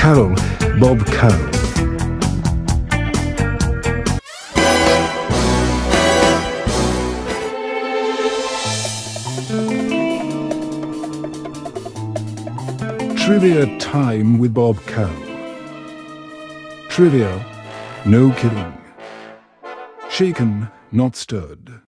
Carroll, Bob Carroll. Trivia time with Bob Carroll. Trivia, no kidding. Shaken, not stirred.